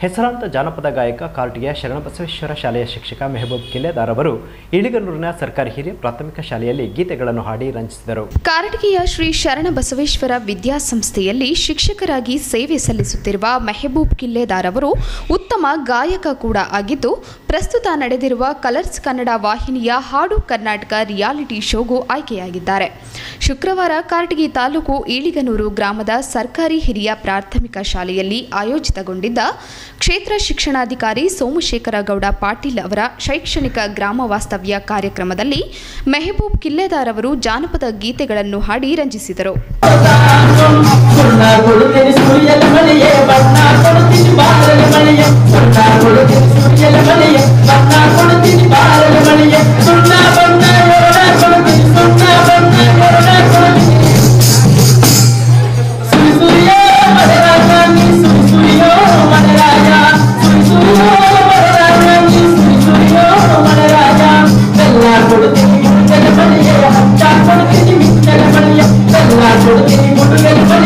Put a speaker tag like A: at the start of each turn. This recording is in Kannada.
A: ಹೆಸರಾಂತ ಜಾನಪದ ಗಾಯಕ ಕಾರ್ಟಿಯ ಶರಣಬಸವೇಶ್ವರ ಶಾಲೆಯ ಶಿಕ್ಷಕ ಮೆಹಬೂಬ್ ಕಿಲೆದಾರ್ ಅವರು ಇಳಿಗನೂರಿನ ಸರ್ಕಾರಿ ಹಿರಿಯ ಪ್ರಾಥಮಿಕ ಶಾಲೆಯಲ್ಲಿ ಗೀತೆಗಳನ್ನು ಹಾಡಿ ರಂಜಿಸಿದರು.
B: ಕಾರಟಗಿಯ ಶ್ರೀ ಶರಣ ಬಸವೇಶ್ವರ ವಿದ್ಯಾಸಂಸ್ಥೆಯಲ್ಲಿ ಶಿಕ್ಷಕರಾಗಿ ಸೇವೆ ಸಲ್ಲಿಸುತ್ತಿರುವ ಮೆಹಬೂಬ್ ಕಿಲ್ಲೆದಾರ್ ಅವರು ಉತ್ತಮ ಗಾಯಕ ಕೂಡ ಆಗಿದ್ದು, ಪ್ರಸ್ತುತ ನಡೆದಿರುವ ಕಲರ್ಸ್ ಕನ್ನಡ ವಾಹಿನಿಯ ಹಾಡು ಕರ್ನಾಟಕ ರಿಯಾಲಿಟಿ ಶೋಗೂ ಆಯ್ಕೆಯಾಗಿದ್ದಾರೆ. ಶುಕ್ರವಾರ ಕಾರಟಗಿ ತಾಲೂಕು ಈಳಿಗನೂರು ಗ್ರಾಮದ ಸರ್ಕಾರಿ ಹಿರಿಯ ಪ್ರಾಥಮಿಕ ಶಾಲೆಯಲ್ಲಿ ಆಯೋಜಿತಗೊಂಡಿದ್ದ ಕ್ಷೇತ್ರ ಶಿಕ್ಷಣಾಧಿಕಾರಿ ಸೋಮಶೇಖರ ಗೌಡ ಪಾಟೀಲ್ ಅವರ ಶೈಕ್ಷಣಿಕ ಗ್ರಾಮ ವಾಸ್ತವ್ಯ ಕಾರ್ಯಕ್ರಮದಲ್ಲಿ ಮೆಹಬೂಬ್ ಕಿಲ್ಲೆದಾರ್ ಅವರು ಜಾನಪದ ಗೀತೆಗಳನ್ನು ಹಾಡಿ ರಂಜಿಸಿದರು.
C: E ele vai